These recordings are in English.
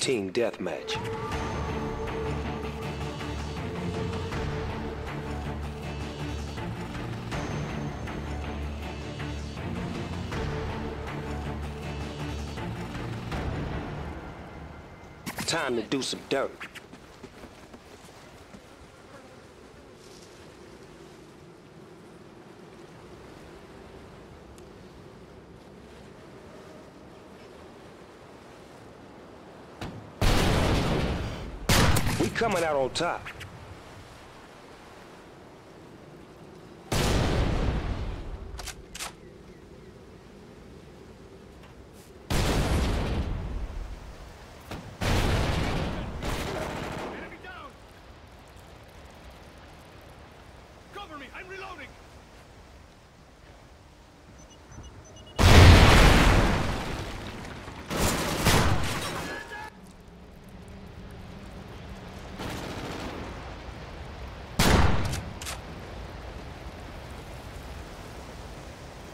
Team deathmatch. Time to do some dirt. We coming out on top. Enemy down! Cover me! I'm reloading!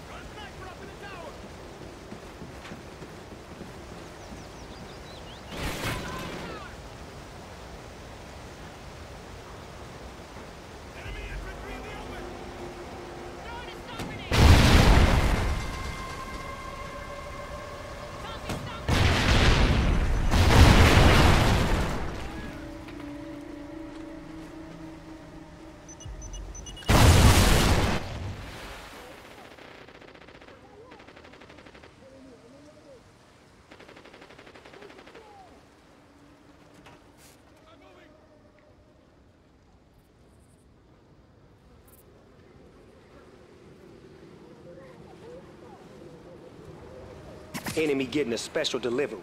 Got a sniper up in the tower! Enemy infantry in the open! Throwing a stun grenade! Tossing stun grenade! I'm moving! Enemy getting a special delivery.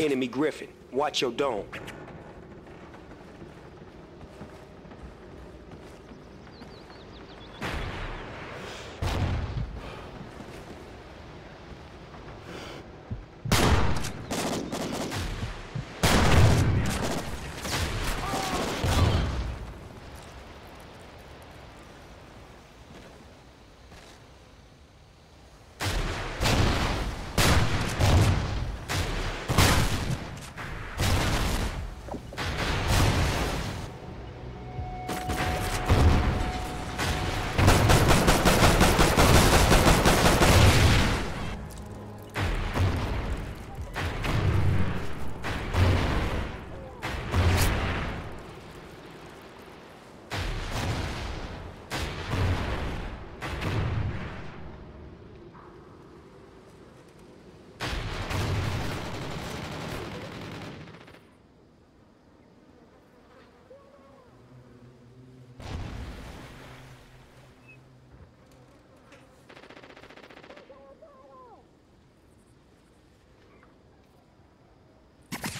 Enemy Gryphon. Watch your dome.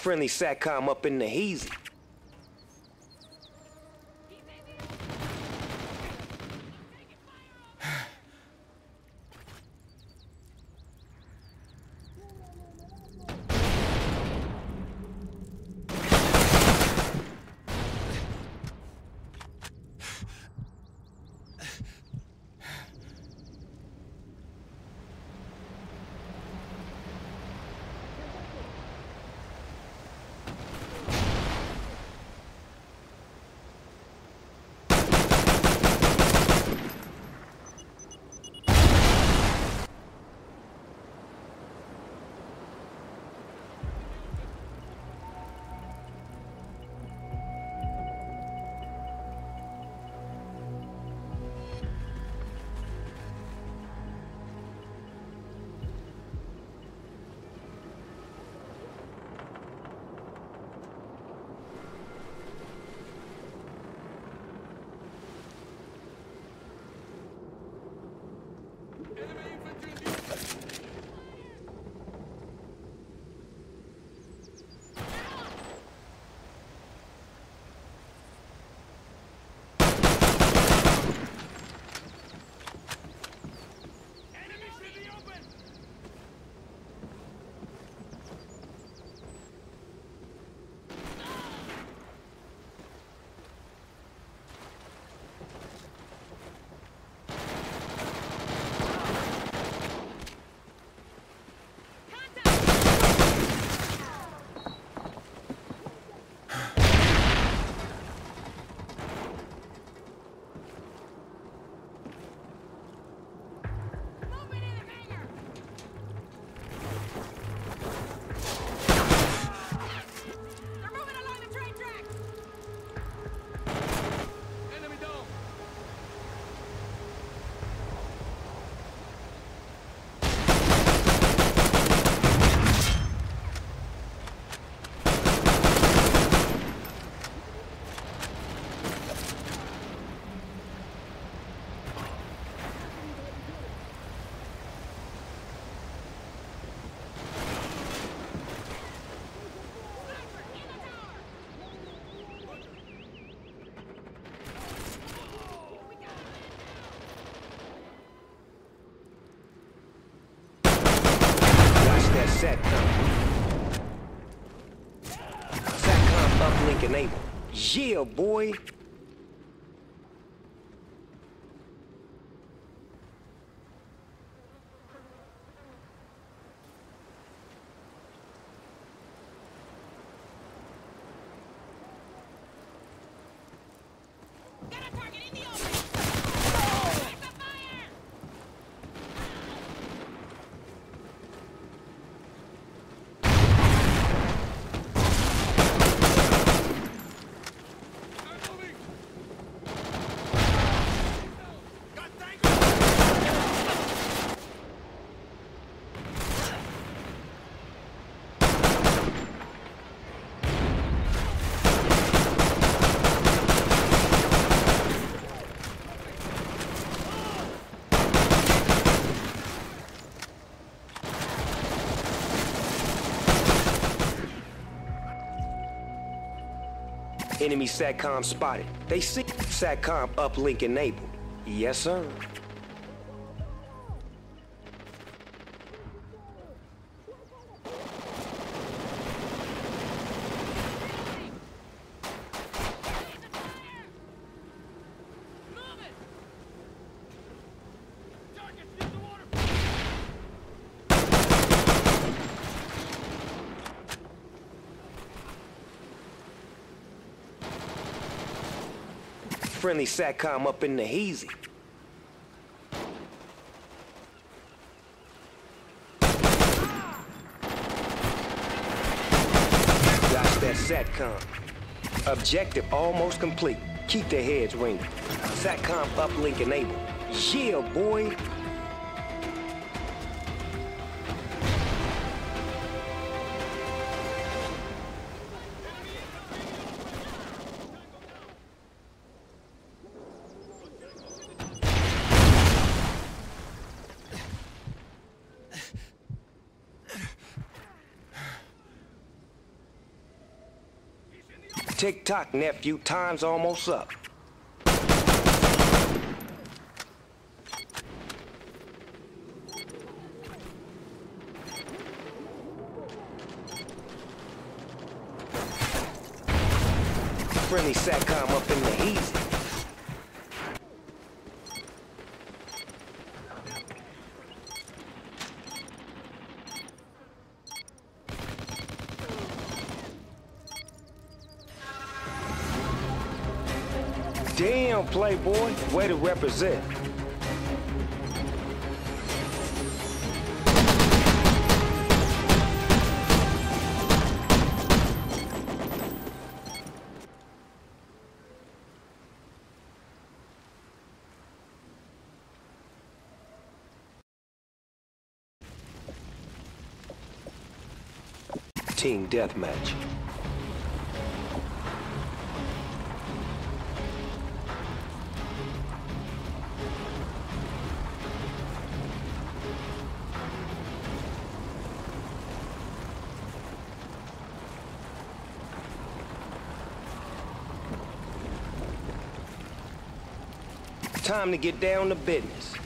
Friendly SATCOM up in the heezy. SATCOM. SATCOM uplink enabled. Yeah, boy. Enemy SATCOM spotted. They see SATCOM uplink enabled. Yes, sir. Friendly SATCOM up in the hazy. Got that SATCOM. Objective almost complete. Keep their heads ringing. SATCOM uplink enabled. Yeah, boy. Tick tock, nephew. Time's almost up. Friendly SATCOM up in the hazy. Playboy. Way to represent. Team Deathmatch. Time to get down to business.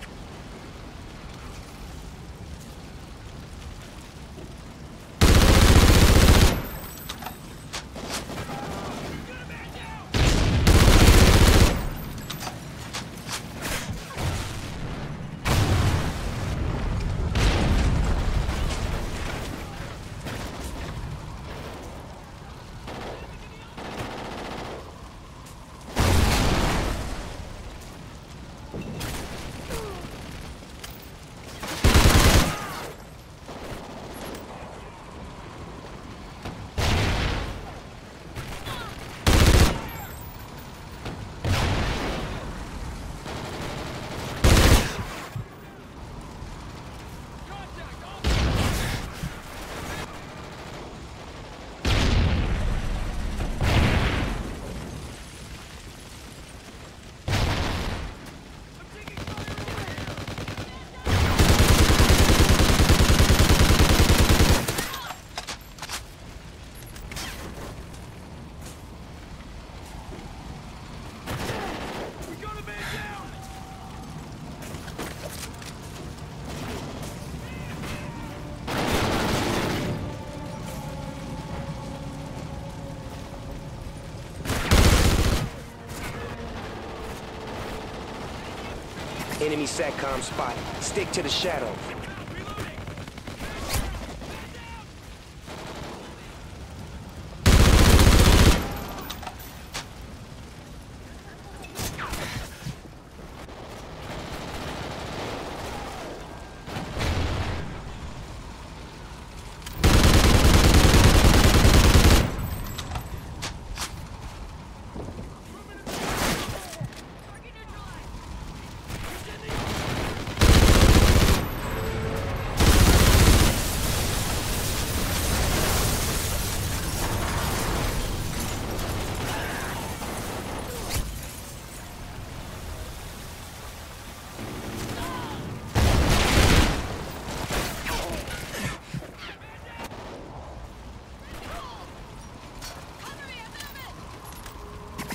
Enemy SATCOM spot. Stick to the shadows.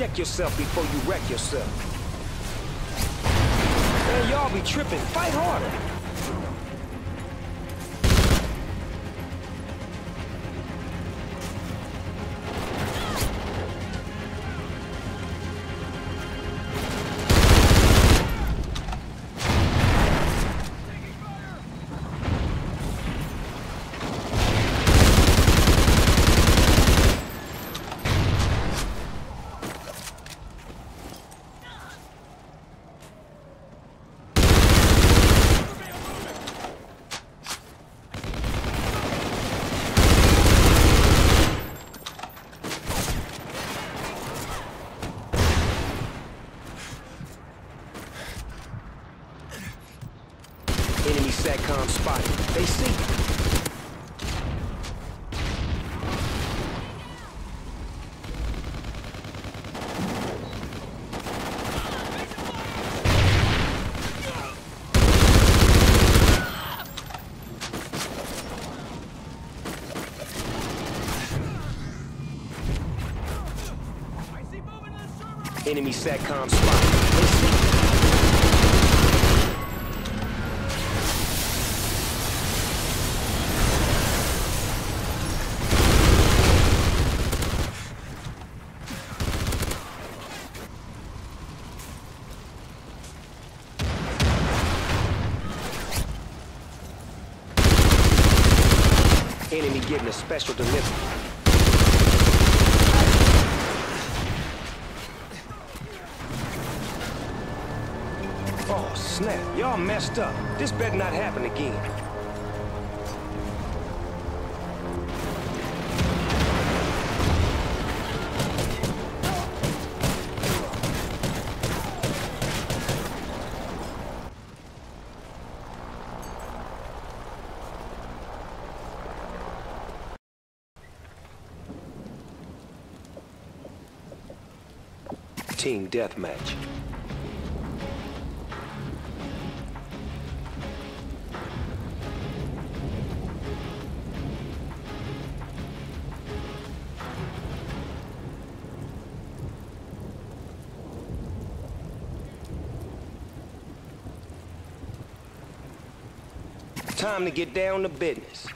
Check yourself before you wreck yourself. Man, y'all be tripping. Fight harder. Enemy SATCOM. They. Enemy getting a special delivery. Y'all messed up. This better not happen again. Team deathmatch. Time to get down to business.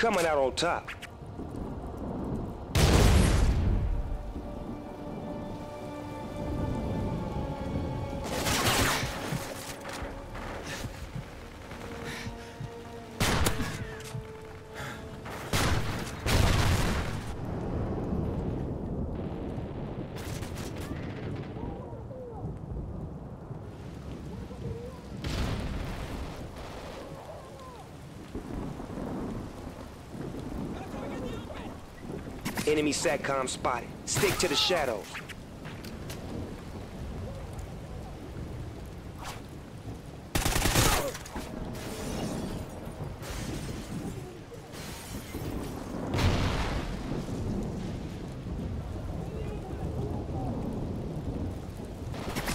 Coming out on top. Enemy SATCOM spotted. Stick to the shadows.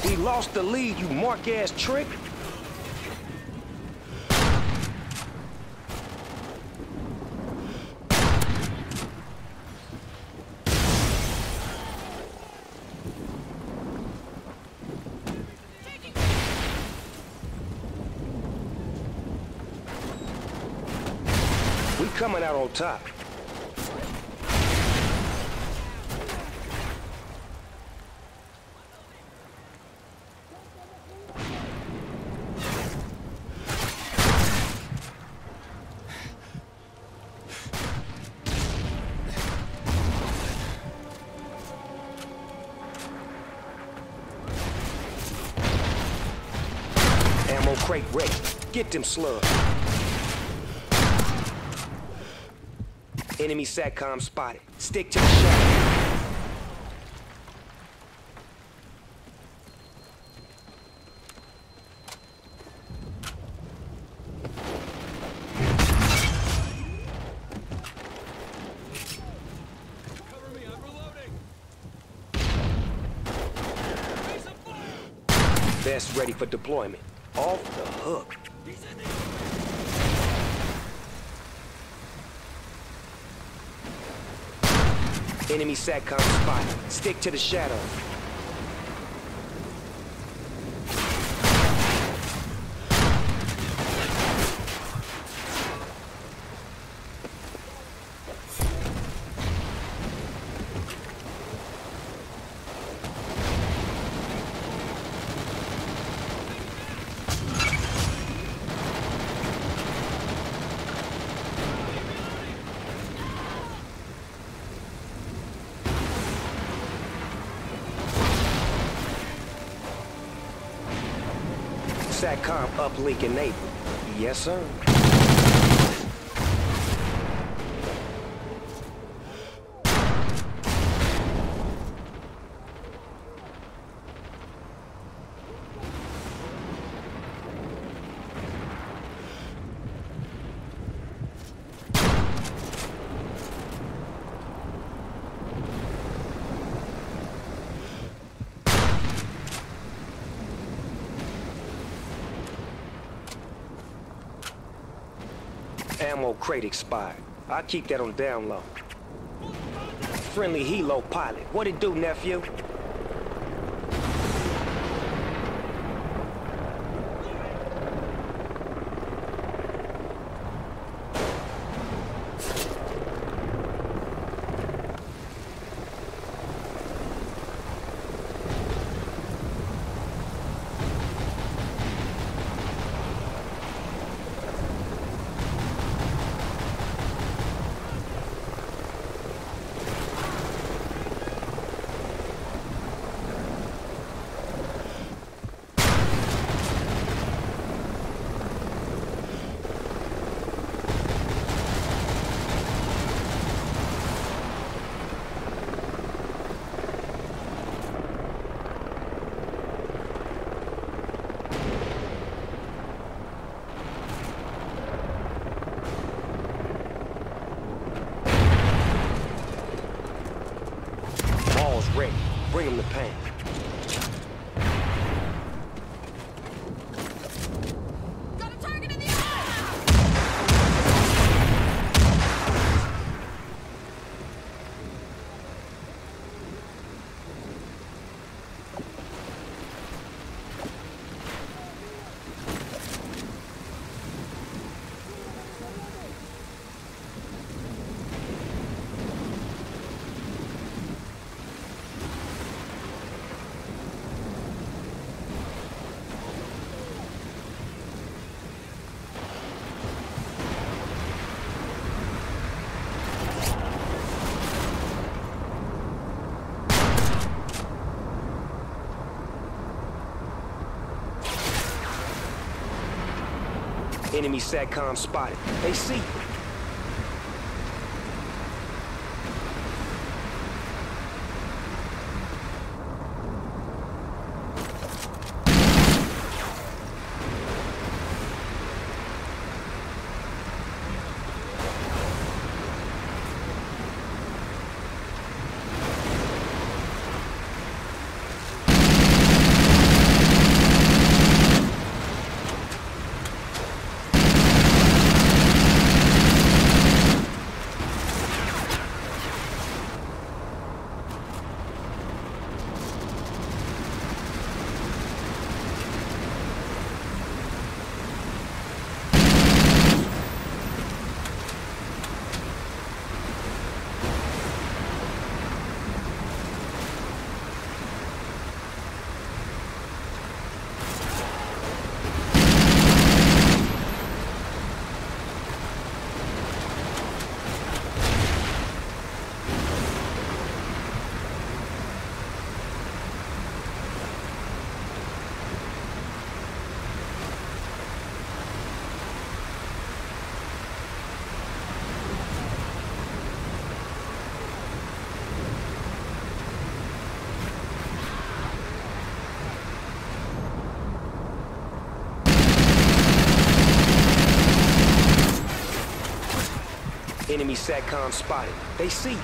We lost the lead, you mark-ass trick. We coming out on top. Ammo crate ready. Get them slugs. Enemy SATCOM spotted. Stick to the fire. Vest ready for deployment. Off the hook. He's in the Enemy SATCOM spot. Stick to the shadow. Uplink enabled. Yes, sir. Ammo crate expired. I'll keep that on down low. Friendly helo pilot. What'd it do, nephew? Ball's ready. Bring him the paint. Got a target in the eye! Enemy SATCOM spotted. They see you. Enemy SATCOM spotted. They see you.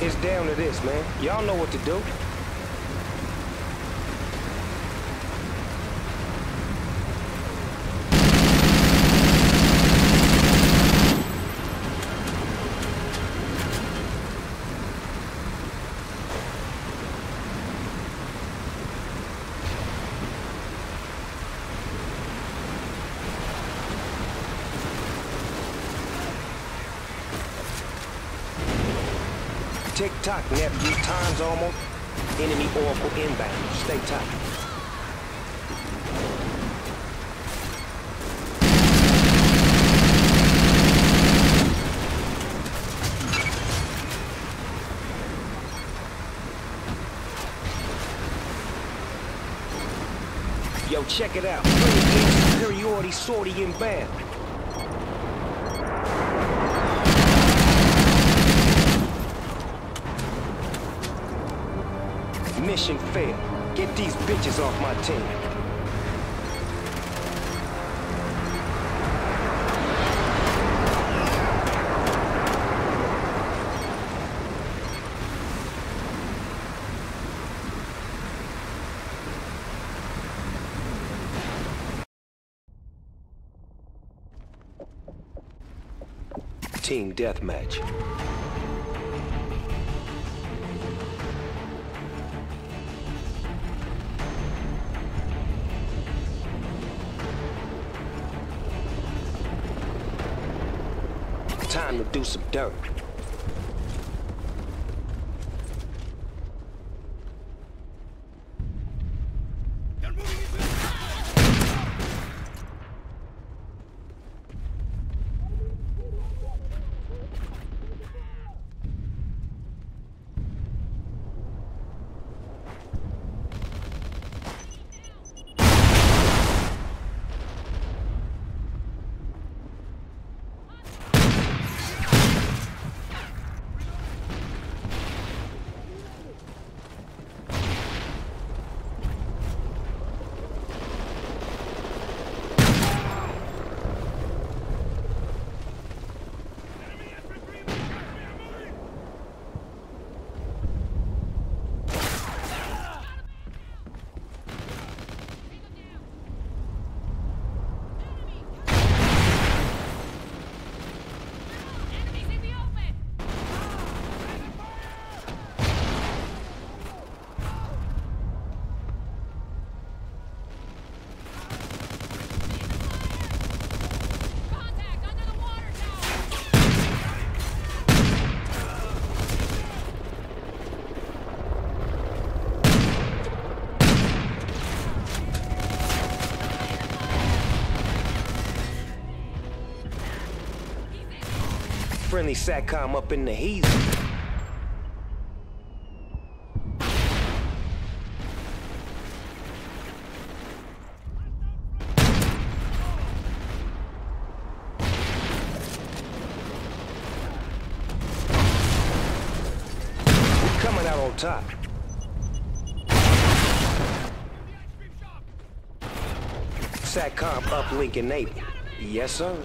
It's down to this, man. Y'all know what to do. Tock, nephew. Time's almost. Enemy Oracle inbound. Stay tight. Yo, check it out. Superiority sortie inbound. Mission failed. Get these bitches off my team. Team deathmatch. Time to do some dirt. Johnny Satcom up in the heathen. Coming out on top. SATCOM uplink enabled. Yes, sir.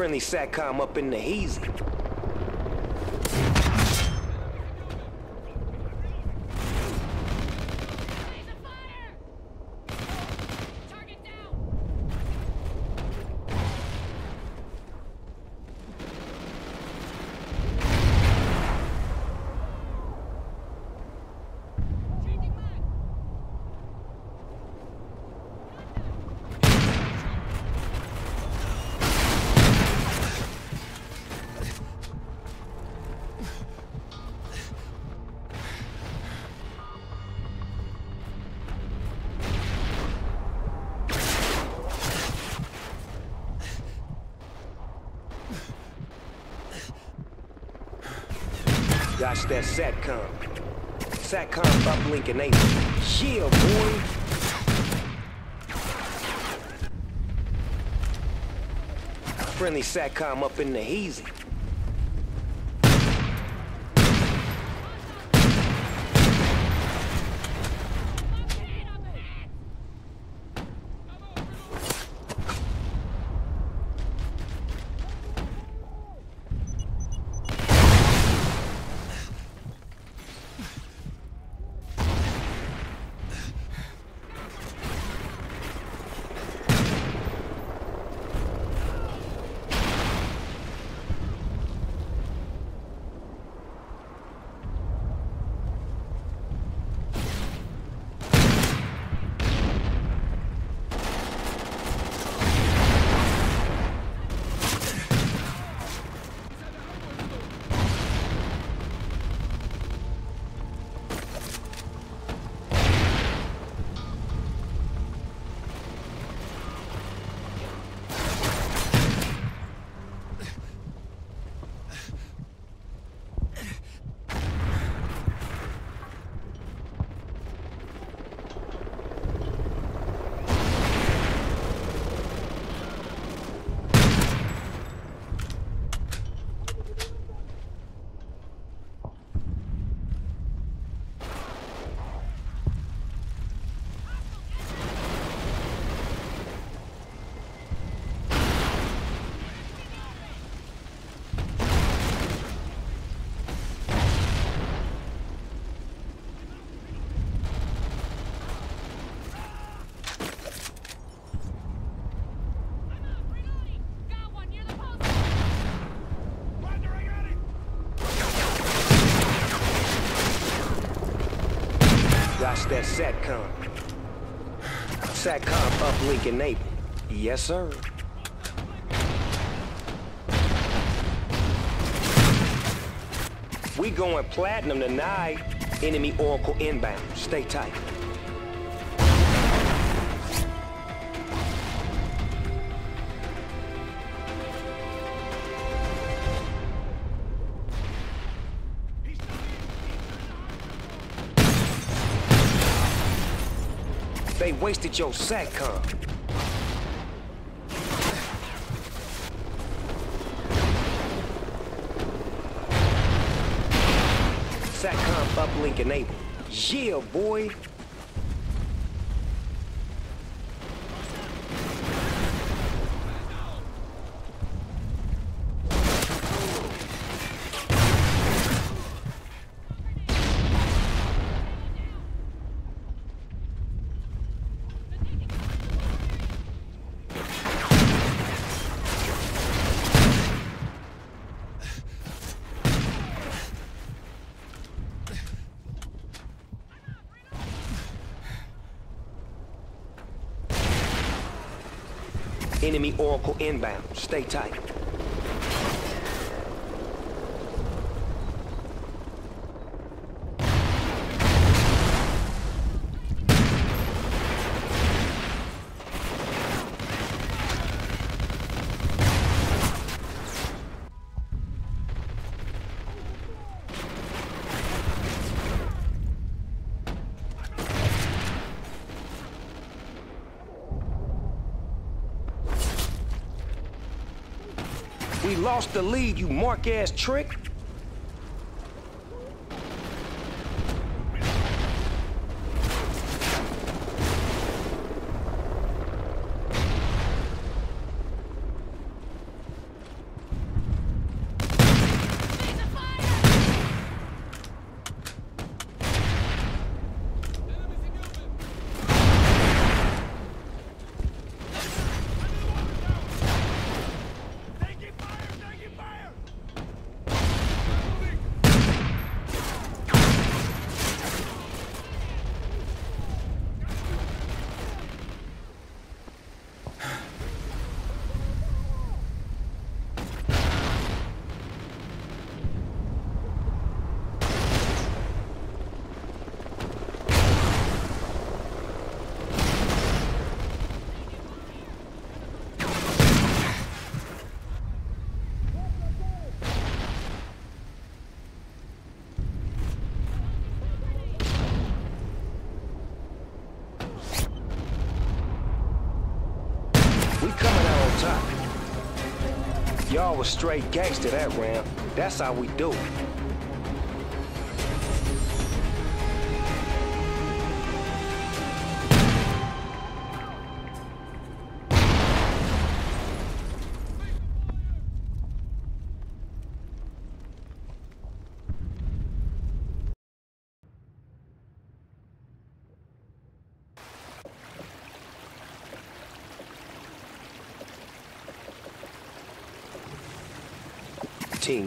Friendly SATCOM up in the hazy. Gosh, that SATCOM. SATCOM uplink enabled. Yeah, boy. Friendly SATCOM up in the hazy. That SATCOM. SATCOM uplink enabled. Yes, sir. We going platinum tonight. Enemy Oracle inbound. Stay tight. Wasted your SATCOM. uplink enabled. Yeah, boy. Enemy Oracle inbound. Stay tight. Lost the lead, you mark-ass trick. Y'all was straight gangster that round. That's how we do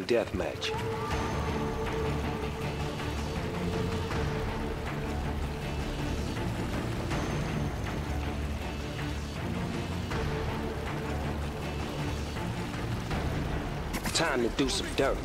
Team deathmatch. Time to do some dirt.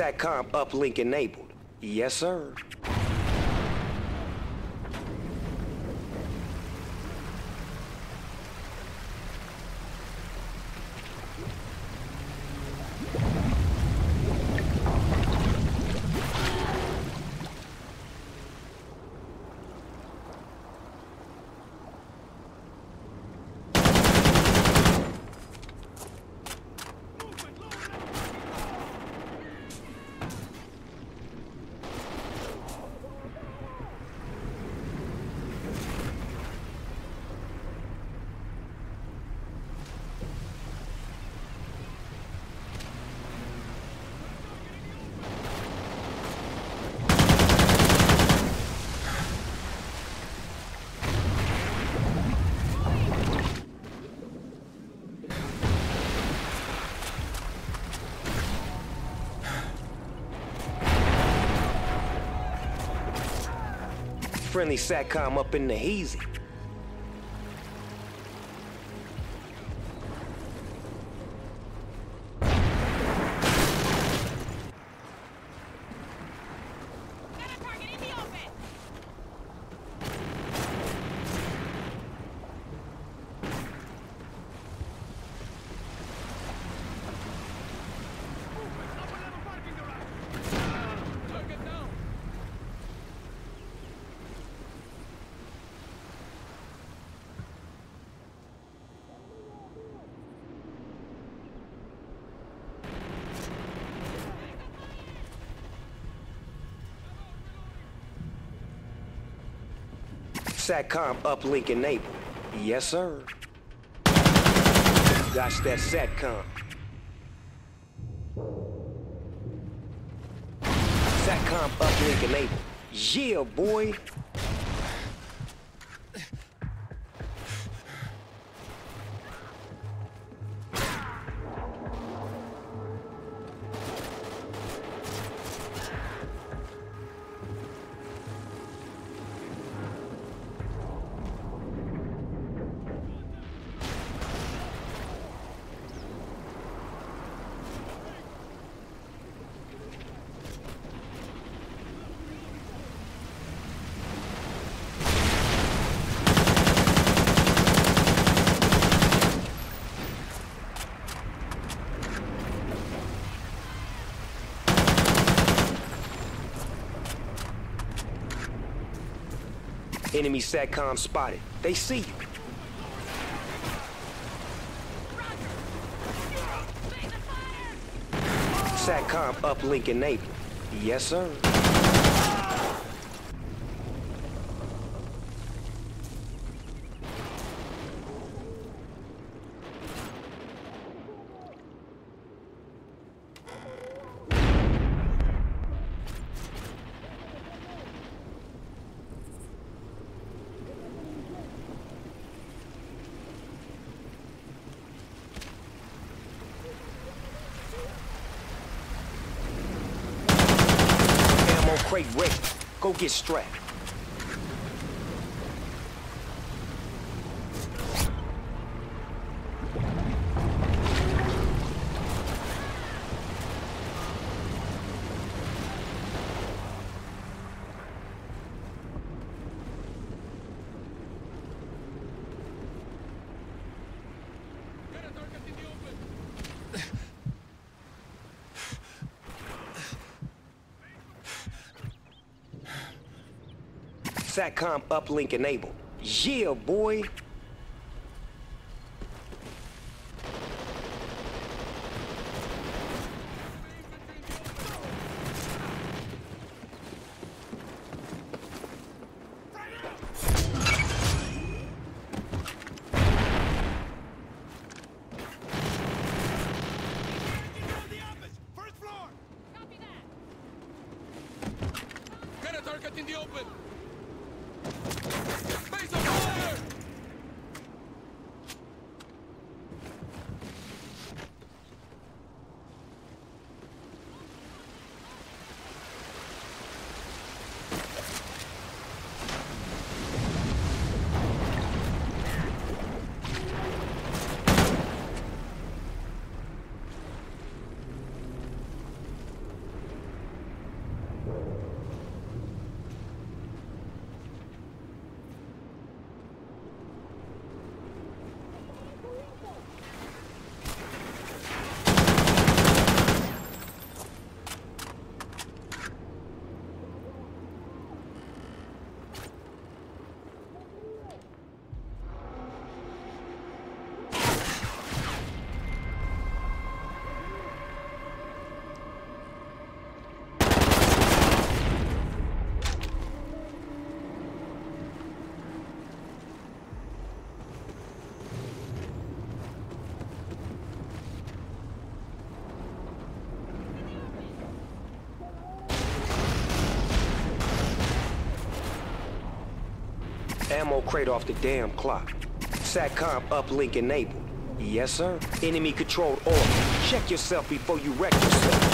SATCOM uplink enabled. Yes, sir. Friendly SATCOM up in the hazy. SATCOM uplink enabled. Yes, sir. That's that SATCOM. SATCOM uplink enabled. Yeah, boy. Enemy SATCOM spotted. They see you. SATCOM uplink enabled. Yes, sir. Crate ready. Go get strapped. Get a target in the open. SATCOM uplink enabled. Yeah, boy. Get the office. First floor. Copy that! Get a target in the open. Base of fire. Ammo crate off the damn clock. SATCOM uplink enabled. Yes, sir. Enemy controlled Oracle. Check yourself before you wreck yourself.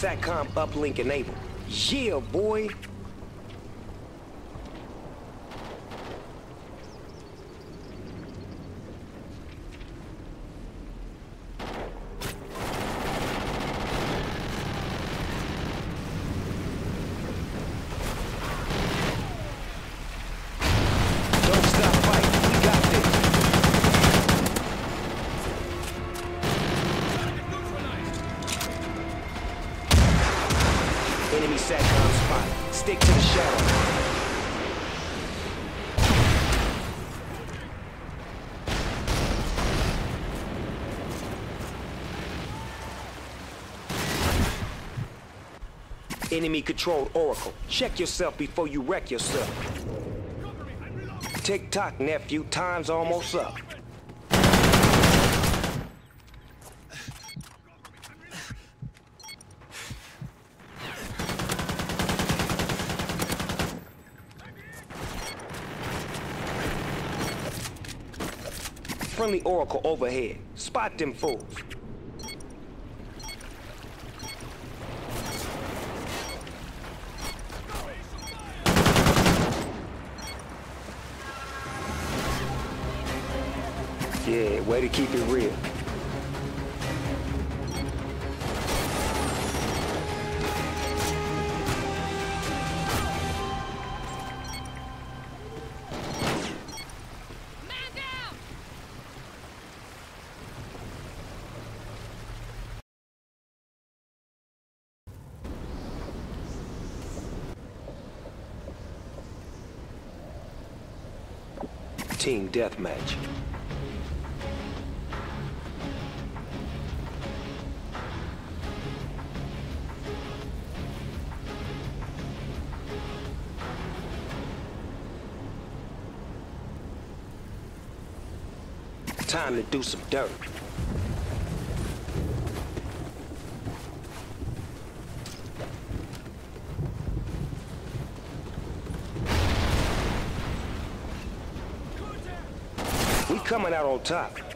SATCOM uplink enabled. Yeah, boy. Enemy controlled Oracle. Check yourself before you wreck yourself. Tick tock, nephew. Time's almost up. Friendly Oracle overhead. Spot them fools. Way to keep it real. Team deathmatch. Do some dirt. We coming out on top.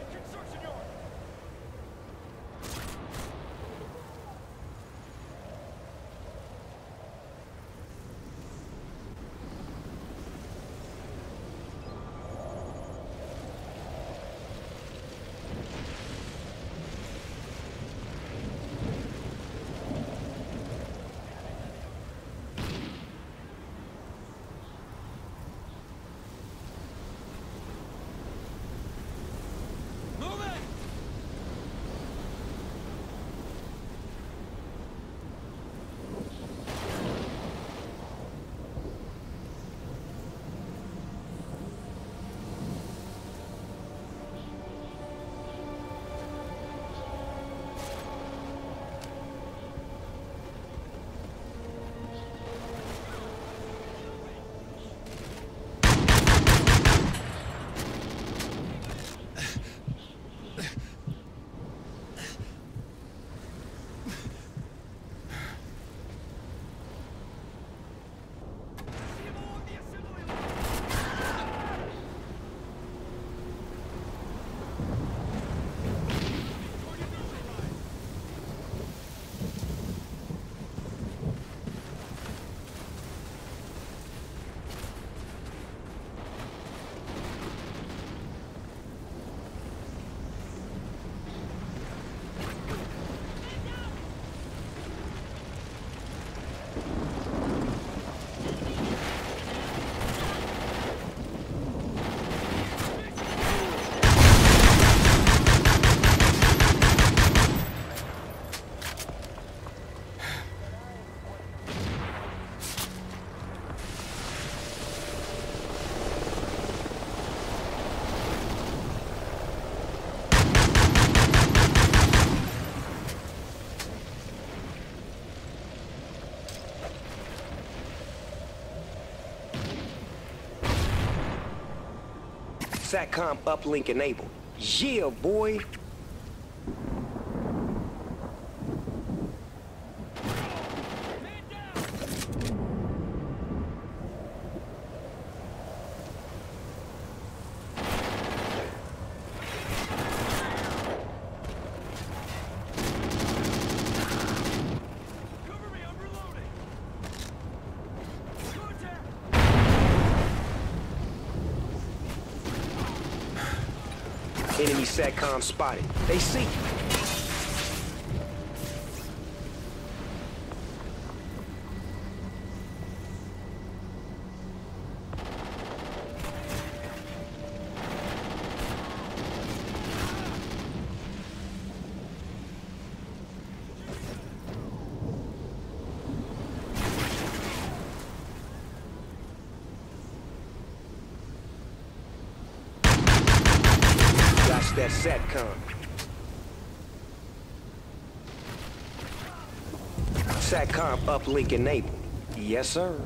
SATCOM uplink enabled. Yeah, boy. SATCOM spotted. They see you. That's that SATCOM. SATCOM uplink enabled. Yes, sir.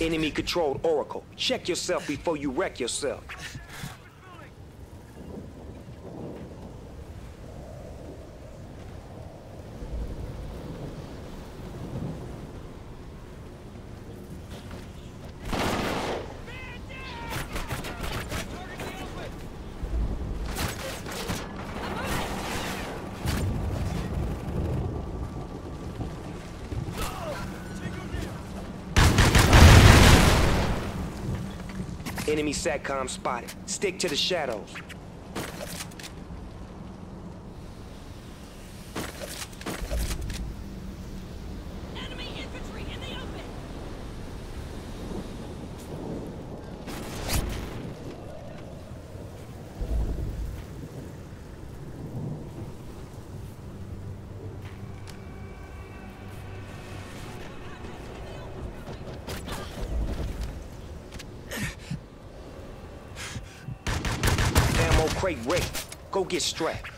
Enemy controlled Oracle. Check yourself before you wreck yourself. Enemy SATCOM spotted. Stick to the shadows. Crate ready. Go get strapped.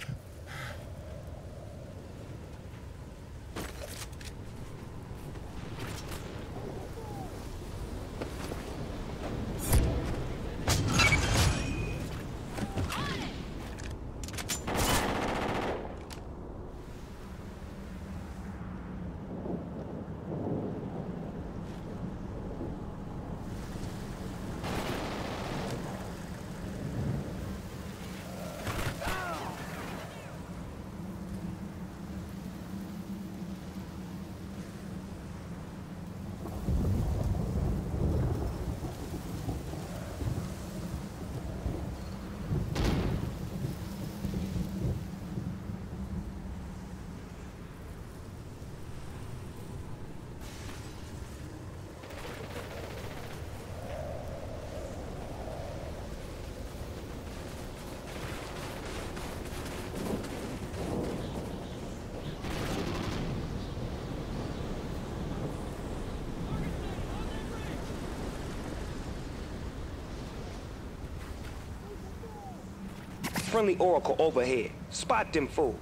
Friendly Oracle overhead. Spot them fools.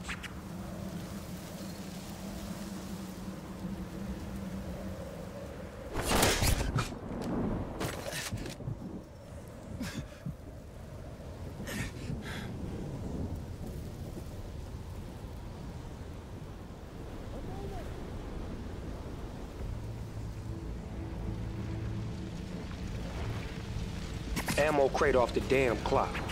Ammo crate off the damn clock.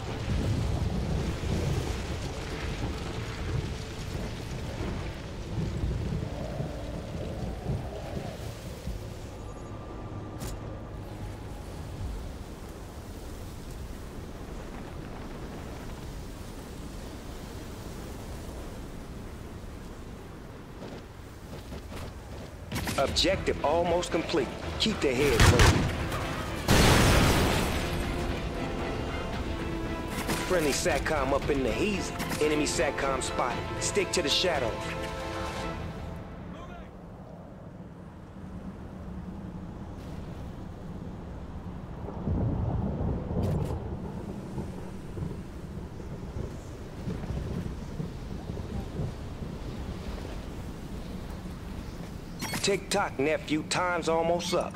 Objective almost complete. Keep the head moving. Friendly SATCOM up in the haze. Enemy SATCOM spotted. Stick to the shadows. Tick-tock, nephew. Time's almost up.